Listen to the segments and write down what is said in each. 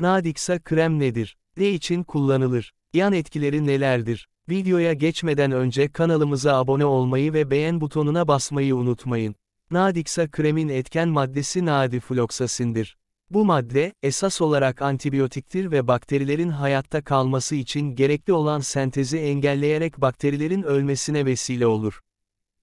Nadixa krem nedir? Ne için kullanılır? Yan etkileri nelerdir? Videoya geçmeden önce kanalımıza abone olmayı ve beğen butonuna basmayı unutmayın. Nadixa kremin etken maddesi nadifloksasindir. Bu madde, esas olarak antibiyotiktir ve bakterilerin hayatta kalması için gerekli olan sentezi engelleyerek bakterilerin ölmesine vesile olur.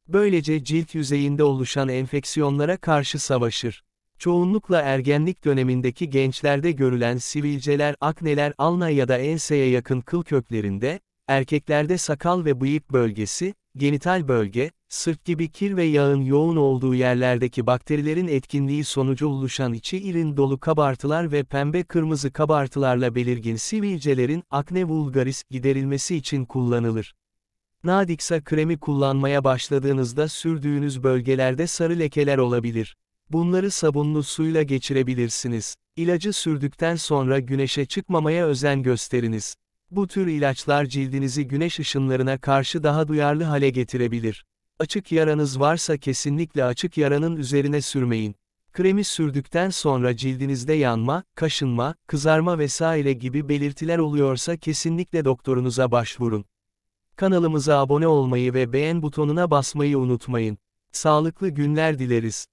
Böylece cilt yüzeyinde oluşan enfeksiyonlara karşı savaşır. Çoğunlukla ergenlik dönemindeki gençlerde görülen sivilceler, akneler alna ya da enseye yakın kıl köklerinde, erkeklerde sakal ve bıyık bölgesi, genital bölge, sırt gibi kir ve yağın yoğun olduğu yerlerdeki bakterilerin etkinliği sonucu oluşan içi irin dolu kabartılar ve pembe-kırmızı kabartılarla belirgin sivilcelerin akne vulgaris giderilmesi için kullanılır. Nadixa kremi kullanmaya başladığınızda sürdüğünüz bölgelerde sarı lekeler olabilir. Bunları sabunlu suyla geçirebilirsiniz. İlacı sürdükten sonra güneşe çıkmamaya özen gösteriniz. Bu tür ilaçlar cildinizi güneş ışınlarına karşı daha duyarlı hale getirebilir. Açık yaranız varsa kesinlikle açık yaranın üzerine sürmeyin. Kremi sürdükten sonra cildinizde yanma, kaşınma, kızarma vesaire gibi belirtiler oluyorsa kesinlikle doktorunuza başvurun. Kanalımıza abone olmayı ve beğen butonuna basmayı unutmayın. Sağlıklı günler dileriz.